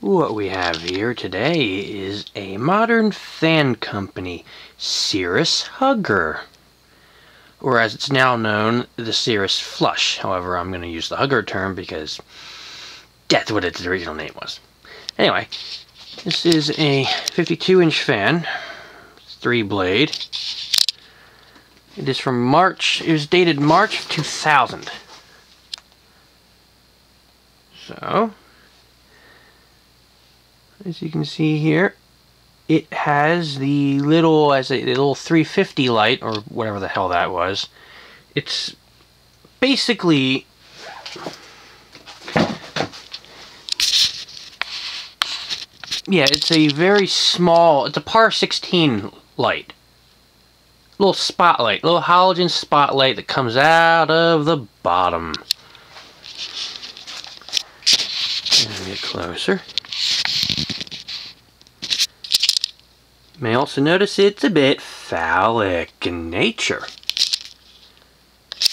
What we have here today is a modern fan company, Cirrus Hugger. Or as it's now known, the Cirrus Flush. However, I'm going to use the Hugger term because that's what its original name was. Anyway, this is a 52 inch fan, three blade. It is from March, it was dated March 2000. So, as you can see here, it has the little as a little 350 light or whatever the hell that was. It's basically yeah, it's a very small. It's a par 16 light, little spotlight, little halogen spotlight that comes out of the bottom. Get closer. May also notice it's a bit phallic in nature.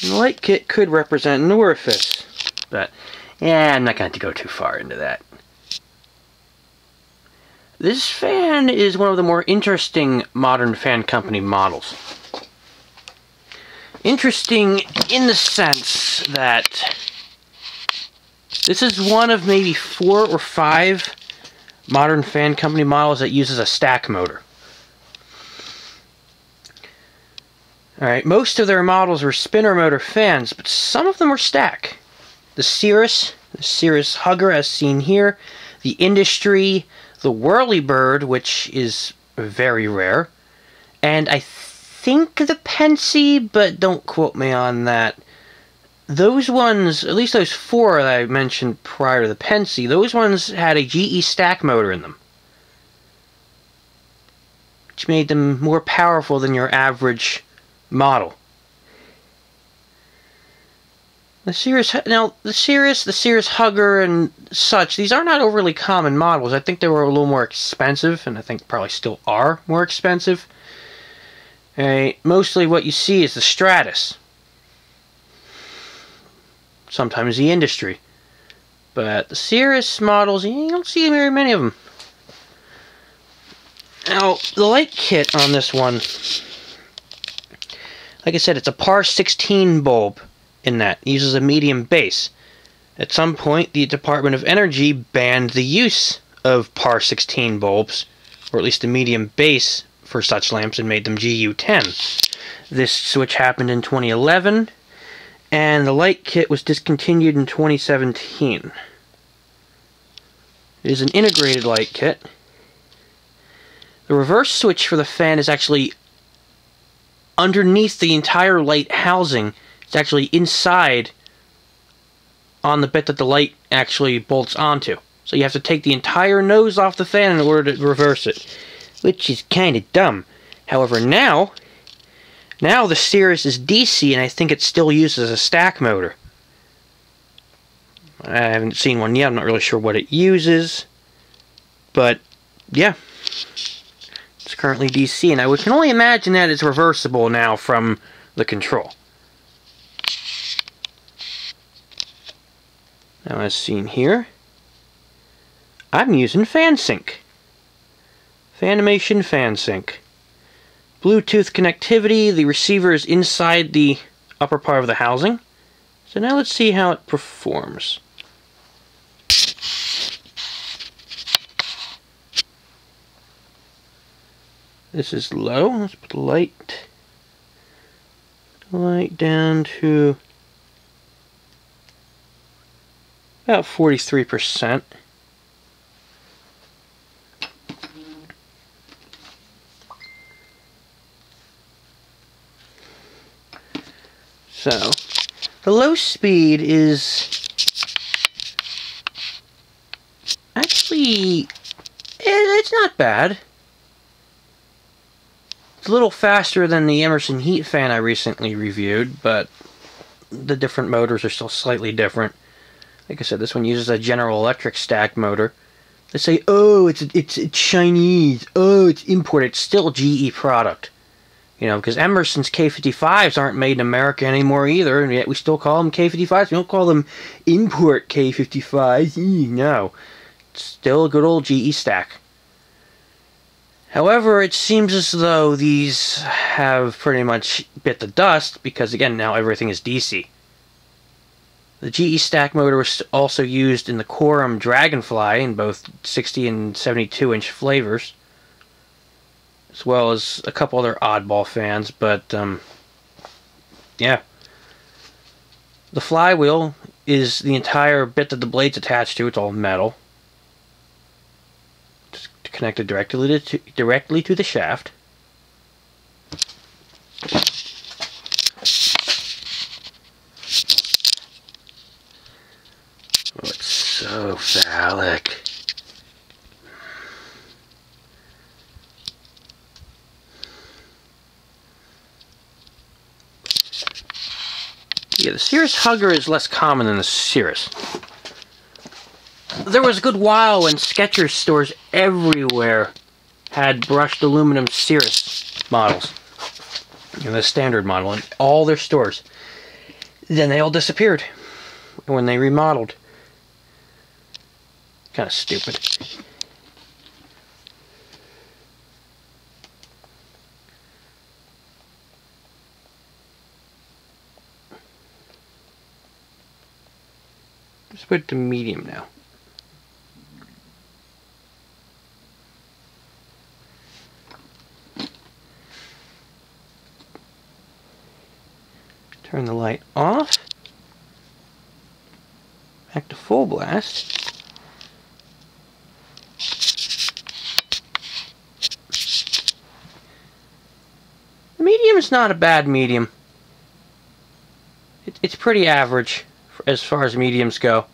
And the light kit could represent an orifice, but yeah, I'm not going to go too far into that. This fan is one of the more interesting modern fan company models. Interesting in the sense that this is one of maybe four or five modern fan company models that uses a stack motor. Alright, most of their models were spinner motor fans, but some of them were stack. The Cirrus, the Cirrus Hugger as seen here, the Industry, the Whirlybird, which is very rare, and I think the Pennsy, but don't quote me on that. Those ones, at least those four that I mentioned prior to the Pennsy, those ones had a GE stack motor in them. Which made them more powerful than your average model. The Cirrus, now the Cirrus, the Cirrus Hugger, and such, these are not overly common models. I think they were a little more expensive, and I think probably still are more expensive. Mostly what you see is the Stratos. Sometimes the Industry. But the Cirrus models, you don't see very many of them. Now, the light kit on this one like I said, it's a par 16 bulb in that. It uses a medium base. At some point, the Department of Energy banned the use of par 16 bulbs, or at least a medium base for such lamps, and made them GU10. This switch happened in 2011, and the light kit was discontinued in 2017. It is an integrated light kit. The reverse switch for the fan is actually underneath the entire light housing. It's actually inside on the bit that the light actually bolts onto. So you have to take the entire nose off the fan in order to reverse it, which is kind of dumb. However, now, now the Cirrus is DC, and I think it still uses a stack motor. I haven't seen one yet. I'm not really sure what it uses, but yeah currently DC, and I can only imagine that it's reversible now from the control. Now as seen here, I'm using FanSync. Fanimation FanSync. Bluetooth connectivity, the receiver is inside the upper part of the housing. So now let's see how it performs. This is low. Let's put the light, light down to about 43%. So, the low speed is actually, eh, it's not bad. It's a little faster than the Emerson Heat fan I recently reviewed, but the different motors are still slightly different. Like I said, this one uses a General Electric stack motor. They say, oh, it's it's it's Chinese. Oh, it's imported. It's still GE product. You know, because Emerson's K55s aren't made in America anymore either, and yet we still call them K55s. We don't call them import K55s. No. Still a good old GE stack. However, it seems as though these have pretty much bit the dust because, again, now everything is DC. The GE stack motor was also used in the Quorum Dragonfly in both 60 and 72 inch flavors, as well as a couple other oddball fans, but um, yeah. The flywheel is the entire bit that the blade's attached to, it's all metal. Connected directly to, directly to the shaft. so phallic. Yeah, the Cirrus Hugger is less common than the Cirrus. There was a good while when Skechers stores everywhere had brushed aluminum Cirrus models. You know, the standard model in all their stores. Then they all disappeared when they remodeled. Kind of stupid. Let's put it to medium now. Turn the light off. Back to full blast. Medium's not a bad medium. It, it's pretty average as far as mediums go.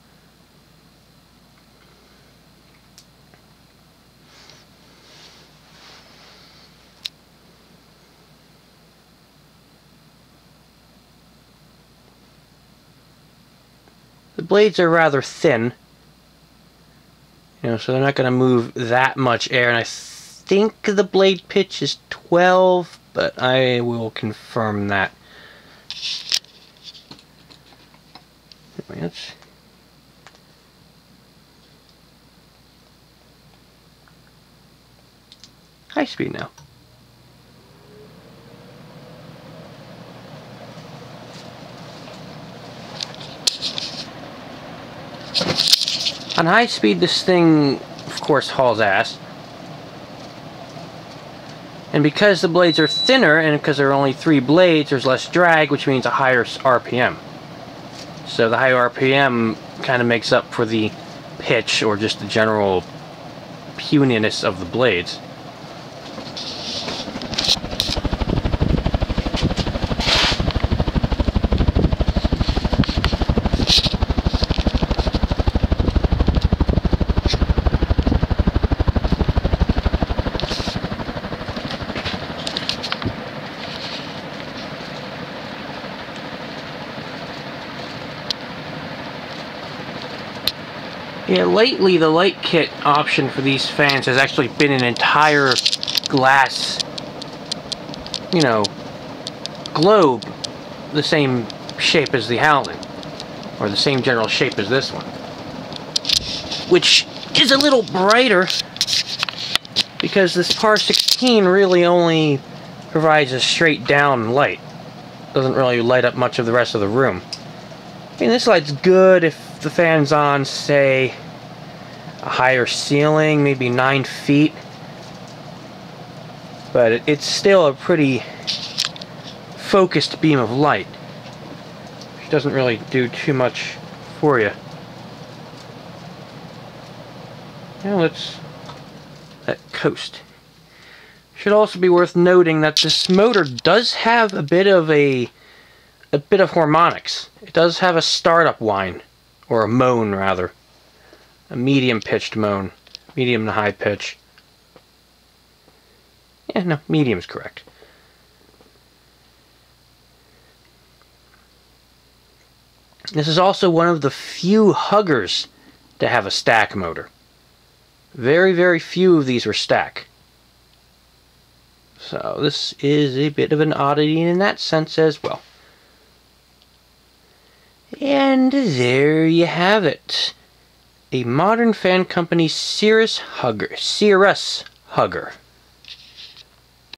Blades are rather thin. You know, so they're not going to move that much air. And I think the blade pitch is 12 but I will confirm that. That's high speed now. On high speed, this thing, of course, hauls ass. And because the blades are thinner and because there are only three blades, there's less drag, which means a higher RPM. So the higher RPM kind of makes up for the pitch or just the general puniness of the blades. Yeah, lately the light kit option for these fans has actually been an entire glass, you know, globe the same shape as the Howling, or the same general shape as this one. Which is a little brighter, because this PAR 16 really only provides a straight down light. Doesn't really light up much of the rest of the room. I mean, this light's good if the fan's on, say, a higher ceiling, maybe 9 feet. But it's still a pretty focused beam of light. It doesn't really do too much for you. Now let's let coast. Should also be worth noting that this motor does have a bit of a a bit of harmonics. It does have a startup whine, or a moan rather a medium pitched moan. Medium to high pitch. Yeah, no, medium's correct. This is also one of the few huggers to have a stack motor. Very, very few of these were stack. So this is a bit of an oddity in that sense as well. And there you have it a Modern Fan Company Cirrus Hugger. Cirrus Hugger.